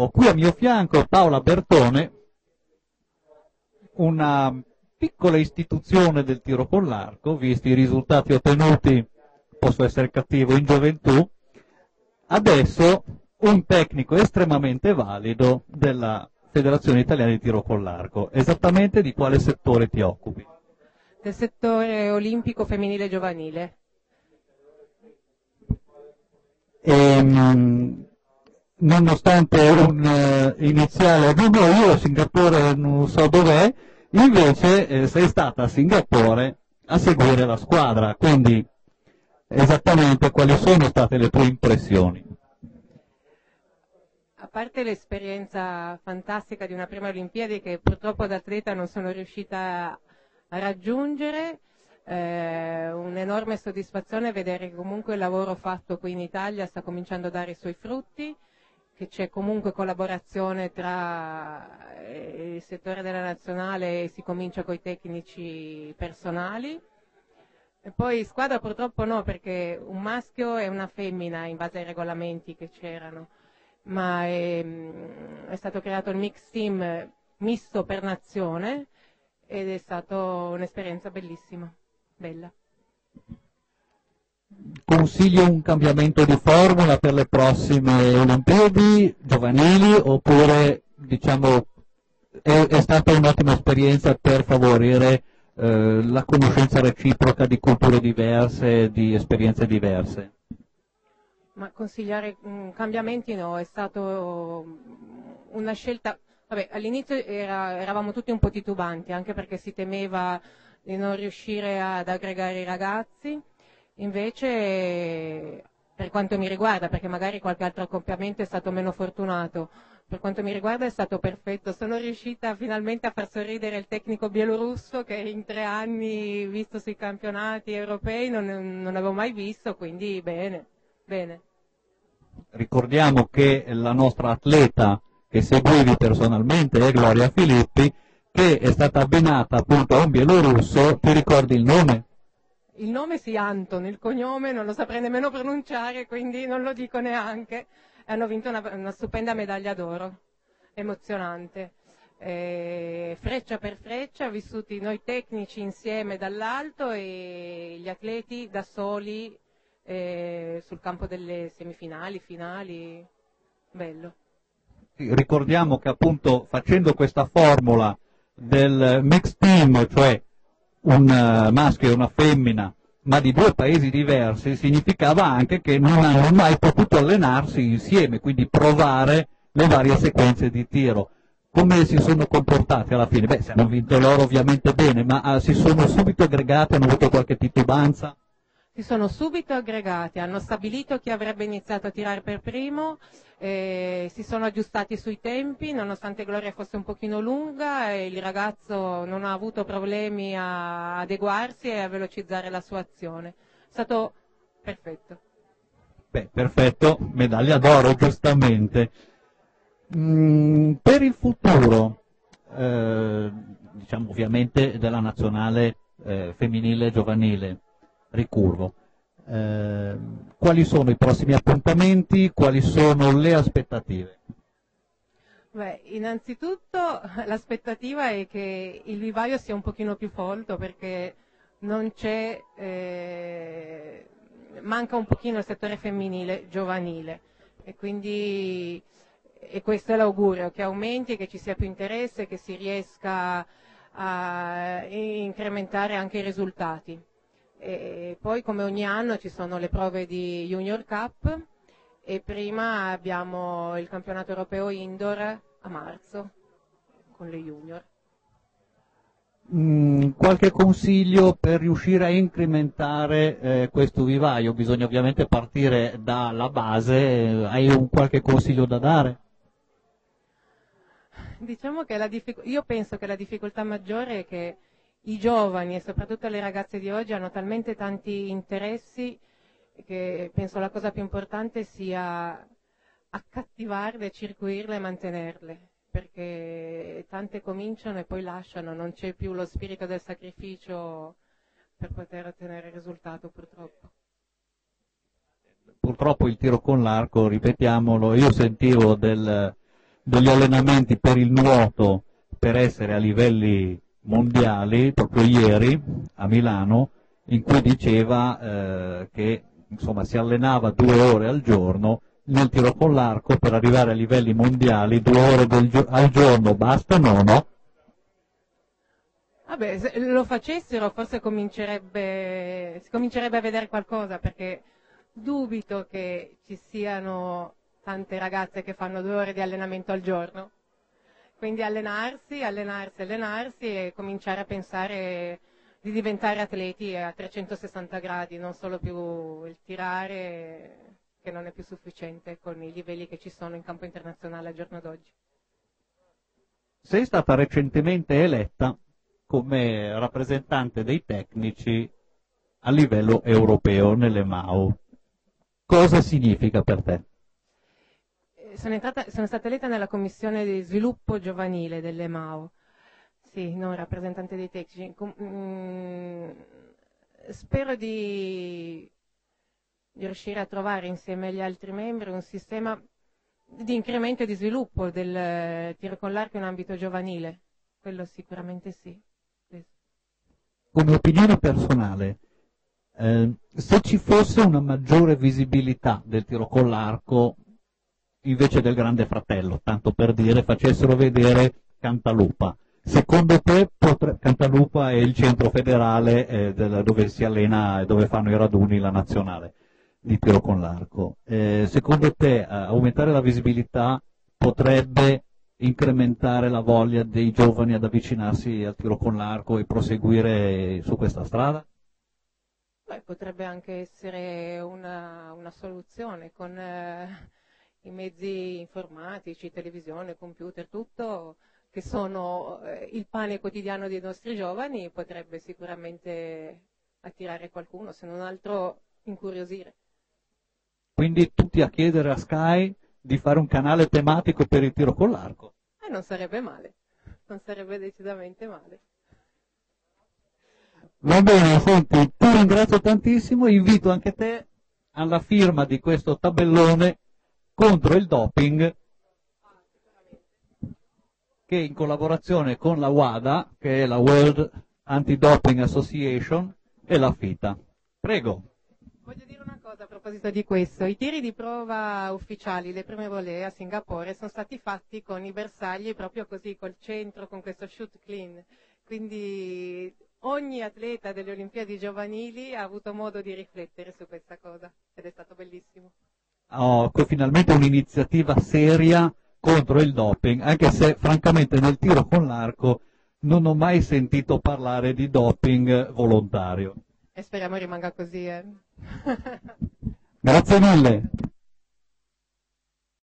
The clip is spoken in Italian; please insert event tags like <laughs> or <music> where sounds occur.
Ho qui a mio fianco Paola Bertone, una piccola istituzione del tiro con l'arco, visti i risultati ottenuti, posso essere cattivo, in gioventù, adesso un tecnico estremamente valido della Federazione Italiana di Tiro con l'Arco. Esattamente di quale settore ti occupi? Del settore olimpico femminile giovanile. E, ehm, nonostante un uh, iniziale no, io a Singapore non so dov'è, invece eh, sei stata a Singapore a seguire la squadra, quindi esattamente quali sono state le tue impressioni? A parte l'esperienza fantastica di una prima Olimpiadi che purtroppo da atleta non sono riuscita a raggiungere, eh, un'enorme soddisfazione vedere che comunque il lavoro fatto qui in Italia sta cominciando a dare i suoi frutti, che c'è comunque collaborazione tra eh, il settore della nazionale e si comincia con i tecnici personali. E poi squadra purtroppo no, perché un maschio e una femmina in base ai regolamenti che c'erano, ma è, è stato creato il mix team misto per nazione ed è stata un'esperienza bellissima, bella. Consiglio un cambiamento di formula per le prossime Olimpiadi giovanili oppure diciamo è, è stata un'ottima esperienza per favorire eh, la conoscenza reciproca di culture diverse, di esperienze diverse? Ma consigliare mh, mm, cambiamenti no, è stata una scelta. Vabbè, all'inizio era, eravamo tutti un po' titubanti, anche perché si temeva di non riuscire ad aggregare i ragazzi. Invece, per quanto mi riguarda, perché magari qualche altro accoppiamento è stato meno fortunato, per quanto mi riguarda è stato perfetto. Sono riuscita finalmente a far sorridere il tecnico bielorusso che in tre anni, visto sui campionati europei, non, non avevo mai visto, quindi bene, bene. Ricordiamo che la nostra atleta che seguivi personalmente è Gloria Filippi, che è stata abbinata appunto a un bielorusso, ti ricordi il nome? Il nome sì, Anton, il cognome non lo saprei nemmeno pronunciare, quindi non lo dico neanche hanno vinto una, una stupenda medaglia d'oro, emozionante. Eh, freccia per freccia, vissuti noi tecnici insieme dall'alto e gli atleti da soli eh, sul campo delle semifinali, finali, bello. Ricordiamo che appunto facendo questa formula del mixed team, cioè un uh, maschio e una femmina ma di due paesi diversi, significava anche che non hanno mai potuto allenarsi insieme, quindi provare le varie sequenze di tiro. Come si sono comportati alla fine? Beh, se hanno vinto loro ovviamente bene, ma ah, si sono subito aggregati, hanno avuto qualche titubanza? Si sono subito aggregati, hanno stabilito chi avrebbe iniziato a tirare per primo, eh, si sono aggiustati sui tempi, nonostante Gloria fosse un pochino lunga, e il ragazzo non ha avuto problemi a adeguarsi e a velocizzare la sua azione. È stato perfetto. Beh, perfetto, medaglia d'oro giustamente. Mm, per il futuro, eh, diciamo ovviamente della nazionale eh, femminile giovanile, ricurvo. Eh, quali sono i prossimi appuntamenti, quali sono le aspettative? Beh, innanzitutto <laughs> l'aspettativa è che il vivaio sia un pochino più folto perché eh, manca un pochino il settore femminile, giovanile e quindi e questo è l'augurio, che aumenti, che ci sia più interesse, che si riesca a incrementare anche i risultati. E poi come ogni anno ci sono le prove di Junior Cup e prima abbiamo il campionato europeo indoor a marzo con le junior. Mm, qualche consiglio per riuscire a incrementare eh, questo vivaio? Bisogna ovviamente partire dalla base, hai un qualche consiglio da dare? Diciamo che io penso che la difficoltà maggiore è che i giovani e soprattutto le ragazze di oggi hanno talmente tanti interessi che penso la cosa più importante sia accattivarle, circuirle e mantenerle, perché tante cominciano e poi lasciano, non c'è più lo spirito del sacrificio per poter ottenere il risultato purtroppo. Purtroppo il tiro con l'arco, ripetiamolo, io sentivo del, degli allenamenti per il nuoto per essere a livelli mondiali, proprio ieri a Milano, in cui diceva eh, che insomma, si allenava due ore al giorno nel tiro con l'arco per arrivare a livelli mondiali, due ore del, al giorno bastano, no? Vabbè, se lo facessero forse comincerebbe, si comincerebbe a vedere qualcosa perché dubito che ci siano tante ragazze che fanno due ore di allenamento al giorno. Quindi allenarsi, allenarsi, allenarsi e cominciare a pensare di diventare atleti a 360 gradi, non solo più il tirare che non è più sufficiente con i livelli che ci sono in campo internazionale al giorno d'oggi. Sei stata recentemente eletta come rappresentante dei tecnici a livello europeo nelle MAU. Cosa significa per te? Sono, entrata, sono, stata eletta nella commissione di sviluppo giovanile delle MAO, sì, non rappresentante dei tecnici. Com- mm, spero di, di, riuscire a trovare insieme agli altri membri un sistema di incremento e di sviluppo del tiro con l'arco in ambito giovanile, quello sicuramente sì. Come opinione personale, eh, se ci fosse una maggiore visibilità del tiro con l'arco invece del Grande Fratello, tanto per dire, facessero vedere Cantalupa. Secondo te potre... Cantalupa è il centro federale eh, del... dove si allena e dove fanno i raduni la nazionale di tiro con l'arco. Eh, secondo te eh, aumentare la visibilità potrebbe incrementare la voglia dei giovani ad avvicinarsi al tiro con l'arco e proseguire su questa strada? Beh, potrebbe anche essere una, una soluzione con eh, i mezzi informatici, televisione, computer, tutto che sono eh, il pane quotidiano dei nostri giovani, potrebbe sicuramente attirare qualcuno, se non altro incuriosire. Quindi tutti a chiedere a Sky di fare un canale tematico per il tiro con l'arco. Eh, non sarebbe male, non sarebbe decisamente male. Va bene, senti, ti ringrazio tantissimo, invito anche te alla firma di questo tabellone contro il doping che in collaborazione con la WADA, che è la World Anti-Doping Association, e la FITA. Prego. Voglio dire una cosa a proposito di questo. I tiri di prova ufficiali, le prime volee a Singapore, sono stati fatti con i bersagli proprio così, col centro, con questo shoot clean. Quindi ogni atleta delle Olimpiadi giovanili ha avuto modo di riflettere su questa cosa ed è stato bellissimo oh, finalmente un'iniziativa seria contro il doping, anche se francamente nel tiro con l'arco non ho mai sentito parlare di doping volontario. E speriamo rimanga così. Eh. Grazie mille.